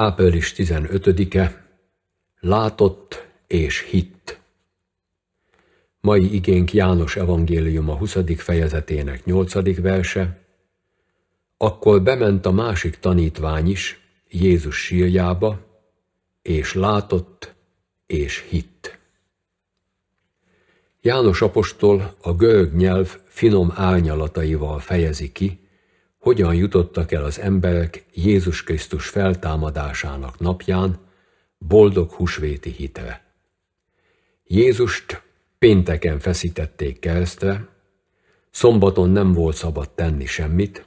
Április 15-e Látott és hitt. Mai igénk János evangélium a 20. fejezetének 8. verse. Akkor bement a másik tanítvány is Jézus sírjába, és látott és hitt. János apostol a görög nyelv finom árnyalataival fejezi ki, hogyan jutottak el az emberek Jézus Krisztus feltámadásának napján boldog husvéti hitre. Jézust pénteken feszítették keresztre, szombaton nem volt szabad tenni semmit,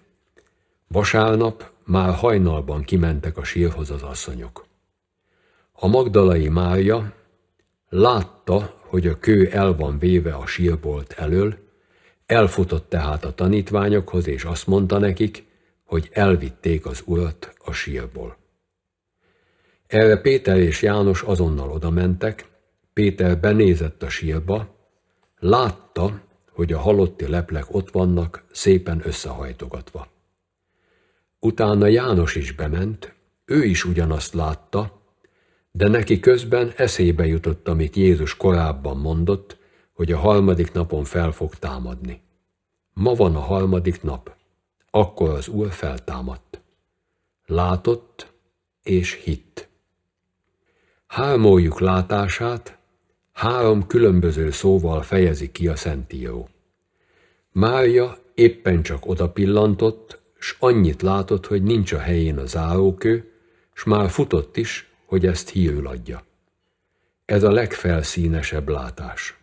vasárnap már hajnalban kimentek a sírhoz az asszonyok. A Magdalai Mária látta, hogy a kő el van véve a sírbolt elől, elfutott tehát a tanítványokhoz, és azt mondta nekik, hogy elvitték az urat a sírból. Erre Péter és János azonnal odamentek, Péter benézett a sírba, látta, hogy a halotti leplek ott vannak, szépen összehajtogatva. Utána János is bement, ő is ugyanazt látta, de neki közben eszébe jutott, amit Jézus korábban mondott, hogy a harmadik napon fel fog támadni. Ma van a harmadik nap, akkor az Úr feltámadt. Látott és hitt. Hármójuk látását három különböző szóval fejezi ki a Szentíró. Mária éppen csak oda pillantott, s annyit látott, hogy nincs a helyén a zárókő, s már futott is, hogy ezt hírül adja. Ez a legfelszínesebb látás.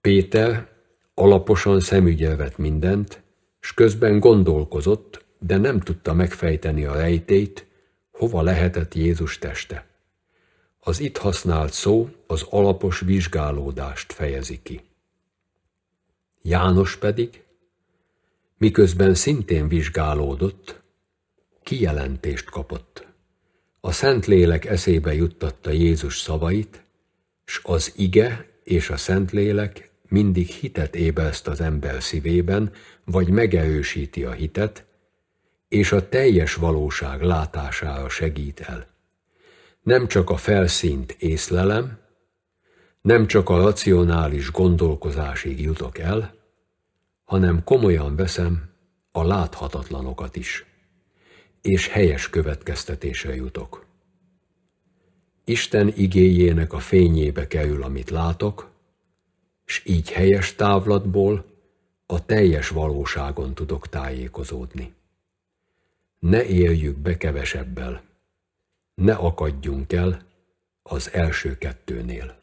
Péter alaposan szemügyelvet mindent, s közben gondolkozott, de nem tudta megfejteni a rejtét, hova lehetett Jézus teste. Az itt használt szó az alapos vizsgálódást fejezi ki. János pedig, miközben szintén vizsgálódott, kijelentést kapott. A Szentlélek eszébe juttatta Jézus szavait, s az ige és a Szentlélek mindig hitet ébreszt az ember szívében, vagy megerősíti a hitet, és a teljes valóság látására segít el. Nem csak a felszínt észlelem, nem csak a racionális gondolkozásig jutok el, hanem komolyan veszem a láthatatlanokat is, és helyes következtetésre jutok. Isten igéjének a fényébe kerül, amit látok, s így helyes távlatból a teljes valóságon tudok tájékozódni. Ne éljük be kevesebbel, ne akadjunk el az első kettőnél.